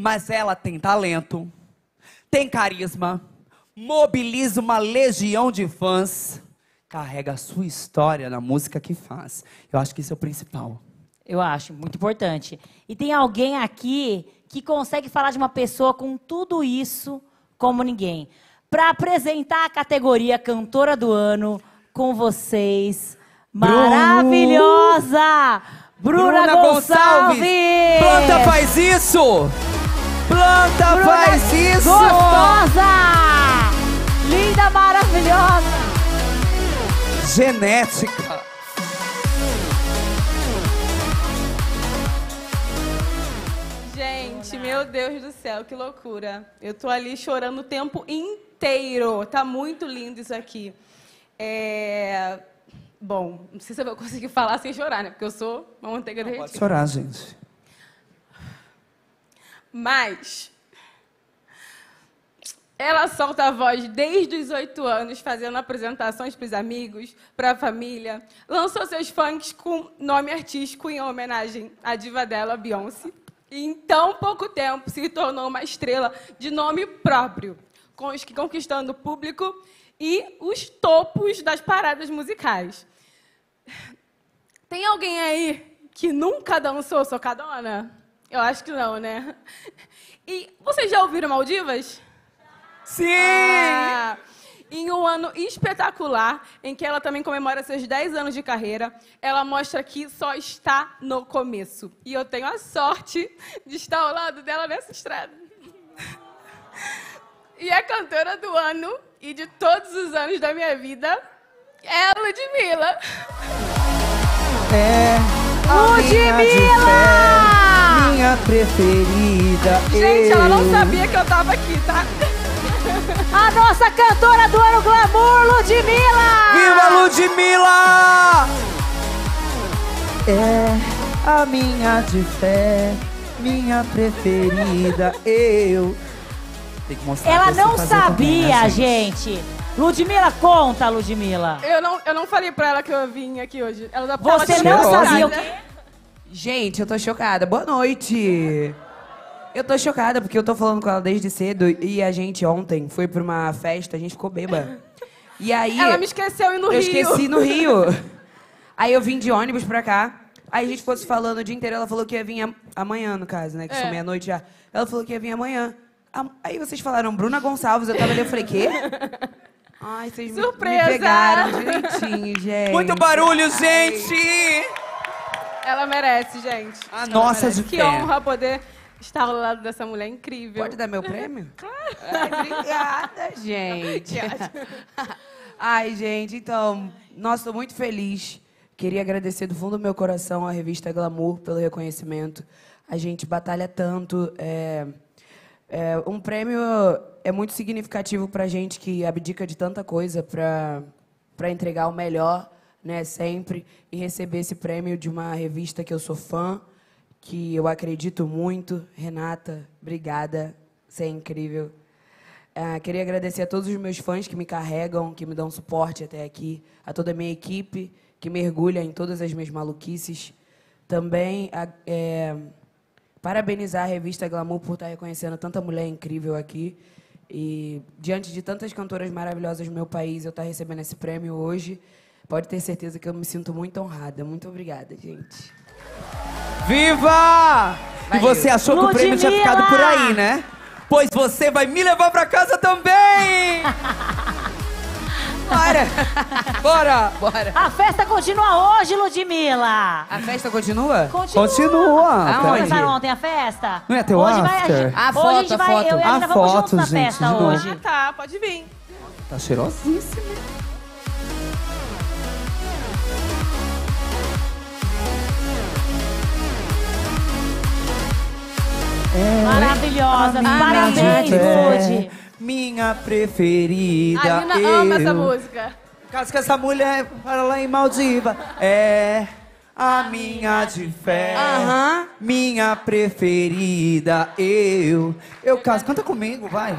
Mas ela tem talento, tem carisma, mobiliza uma legião de fãs, carrega a sua história na música que faz. Eu acho que isso é o principal. Eu acho, muito importante. E tem alguém aqui que consegue falar de uma pessoa com tudo isso como ninguém. Para apresentar a categoria Cantora do Ano com vocês, maravilhosa Bruna, Bruna Gonçalves. Gonçalves. Planta faz isso! Planta Bruna faz isso! Gostosa! Linda, maravilhosa! Genética. Gente, meu Deus do céu, que loucura. Eu tô ali chorando o tempo inteiro. Tá muito lindo isso aqui. É... Bom, não sei se eu vou conseguir falar sem chorar, né? Porque eu sou uma manteiga Pode derretida. chorar, gente. Mas ela solta a voz desde os oito anos, fazendo apresentações para os amigos, para a família. Lançou seus funks com nome artístico em homenagem à diva dela, Beyoncé. E em tão pouco tempo se tornou uma estrela de nome próprio, conquistando o público e os topos das paradas musicais. Tem alguém aí que nunca dançou socadona? Eu acho que não, né? E vocês já ouviram Maldivas? Sim! Ah, em um ano espetacular, em que ela também comemora seus 10 anos de carreira, ela mostra que só está no começo. E eu tenho a sorte de estar ao lado dela nessa estrada. E a cantora do ano e de todos os anos da minha vida é a Ludmilla. É a minha preferida. Gente, ela não eu. sabia que eu tava aqui, tá? A nossa cantora do ano Glamour, Ludmilla! Viva Ludmilla! É a minha de fé, minha preferida. Eu. Tem que mostrar Ela eu não também, sabia, né, gente. Ludmilla, conta, Ludmilla. Eu não, eu não falei pra ela que eu vim aqui hoje. Ela, Você não sabia o atrasada. quê? Gente, eu tô chocada. Boa noite. Eu tô chocada porque eu tô falando com ela desde cedo e a gente ontem foi pra uma festa, a gente ficou bêbada. E aí. Ela me esqueceu e no eu Rio. esqueci no Rio. Aí eu vim de ônibus pra cá. Aí a gente fosse falando o dia inteiro, ela falou que ia vir am- amanhã, no caso, né? Que É. são meia-noite já. Ela falou que ia vir amanhã. Am- Aí vocês falaram, Bruna Gonçalves, eu tava ali, eu falei, quê? Ai, vocês me- Surpresa! me pegaram direitinho, gente. Muito barulho, gente! Ela merece, gente. A Ela nossa merece. de Que fé. honra poder estar ao lado dessa mulher incrível. Pode dar meu prêmio? Claro. obrigada, gente. Ai, gente, então, nossa, tô muito feliz. Queria agradecer do fundo do meu coração à revista Glamour pelo reconhecimento. A gente batalha tanto. é, é, um prêmio é muito significativo pra gente que abdica de tanta coisa para entregar o melhor, né, sempre e receber esse prêmio de uma revista que eu sou fã, que eu acredito muito. Renata, obrigada. Você é incrível. Ah, queria agradecer a todos os meus fãs que me carregam, que me dão suporte até aqui, a toda a minha equipe que mergulha em todas as minhas maluquices. Também a- é, parabenizar a revista Glamour por estar reconhecendo tanta mulher incrível aqui. E diante de tantas cantoras maravilhosas do meu país, eu estar recebendo esse prêmio hoje, pode ter certeza que eu me sinto muito honrada. Muito obrigada, gente. Viva! E Valeu. você achou que o prêmio tinha ficado por aí, né? Pois você vai me levar pra casa também! Bora! Bora! Bora! A festa continua hoje, Ludmilla. A festa continua? Continua. Continua! Aonde? Começaram ontem a festa? Não ia ter o hoje vai, after? Ah, hoje foto, a gente a vai, foto. eu e a Ah, Helena vamos juntos foto, na gente, festa hoje. Ah, tá, pode vir. Tá cheirosíssimo. Maravilhosa. Parabéns, de fé, Lud. Minha preferida. A Lina ama eu. essa música. Caso que essa mulher para lá em Maldiva é a minha de fé. Aham. Minha preferida, eu. Eu caso. Canta comigo, vai.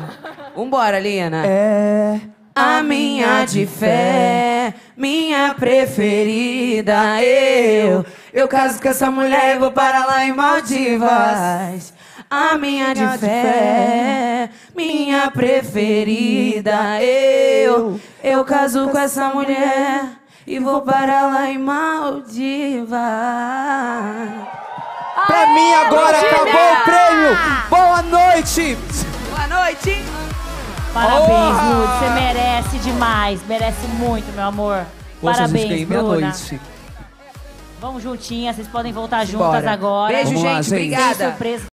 Vambora, Lina. É. A minha de fé, minha preferida, eu. Eu caso com essa mulher e vou para lá em Maldivas. A minha de fé, minha preferida. Eu, eu caso com essa mulher e vou para lá em Maldivas. Pra mim agora acabou o prêmio. Boa noite. Boa noite. Parabéns, Porra! Lude. Você merece demais. Merece muito, meu amor. Poxa, gente Parabéns, Bruna. meia-noite. Vamos juntinhas, vocês podem voltar juntas Bora. agora. Beijo, Vamos lá, gente. gente. Tem Obrigada. surpresa